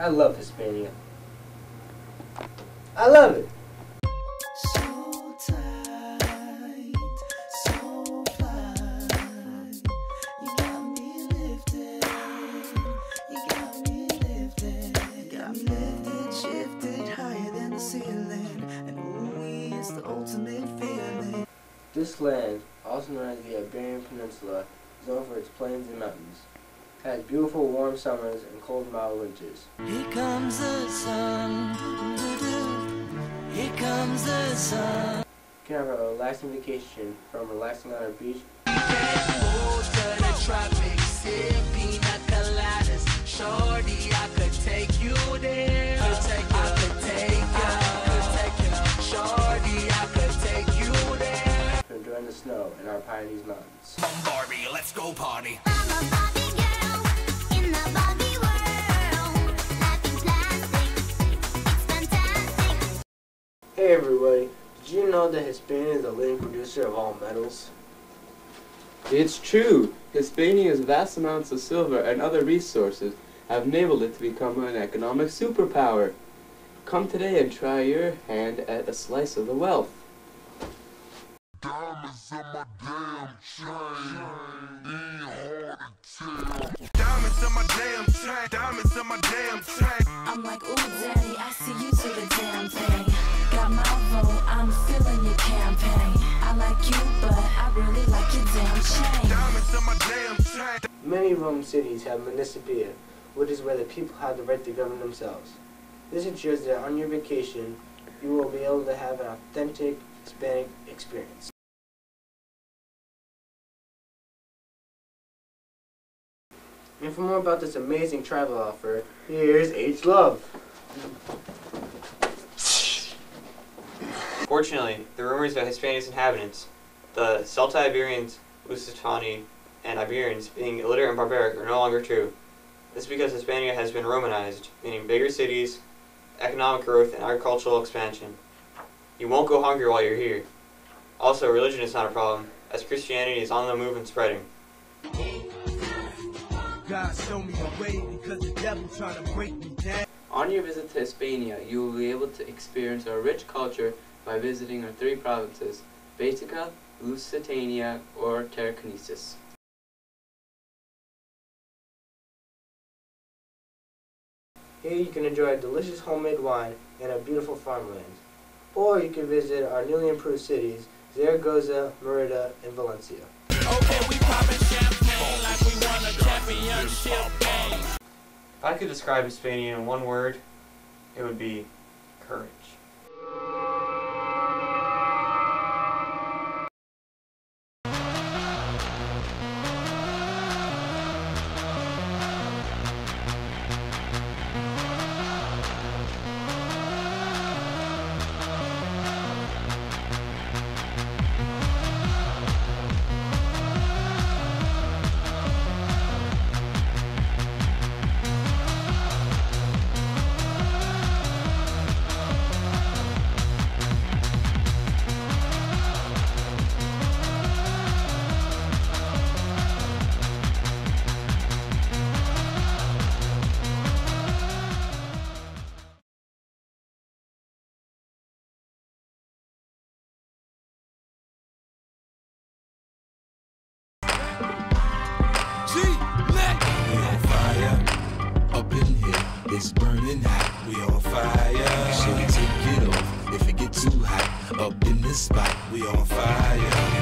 I love Hispania. I love it. So tight, so fly. You got me lifted. You got me lifted. You got me lifted, shifted higher than the ceiling. And ooh, it's the ultimate feeling. This land, also known as the Iberian Peninsula, is known for its plains and mountains. It has beautiful warm summers and cold mild winters. Here comes the sun. Here comes the sun. You can have a relaxing vacation from relaxing on a beach Shorty, I could take you there. I could take you. Shorty, I could take you there. to enjoying the snow in our Pyrenees Mountains. Barbie, let's go party. Everybody, did you know that Hispania is the leading producer of all metals? It's true. Hispania's vast amounts of silver and other resources have enabled it to become an economic superpower. Come today and try your hand at a slice of the wealth. Diamonds in my damn chain. Ain't hard to tell. Diamonds in my damn chain. Many Roman cities have municipia, which is where the people have the right to govern themselves. This ensures that on your vacation, you will be able to have an authentic Hispanic experience. And for more about this amazing travel offer, here's H Love. Fortunately, the rumors about Hispanic inhabitants, the Celta-Iberians, Lusitani, and Iberians being illiterate and barbaric are no longer true. This is because Hispania has been Romanized, meaning bigger cities, economic growth, and agricultural expansion. You won't go hungry while you're here. Also, religion is not a problem, as Christianity is on the move and spreading. God show me the way because the devil trying to break me down. On your visit to Hispania, you will be able to experience our rich culture by visiting our three provinces, Baetica, Lusitania, or Tarraconensis. Here you can enjoy delicious homemade wine and a beautiful farmland. Or you can visit our newly improved cities, Zaragoza, Merida, and Valencia. If I could describe Hispania in one word, it would be courage. It's burning hot. We on fire. So we take it off if it get too hot. Up in this spot, we on fire.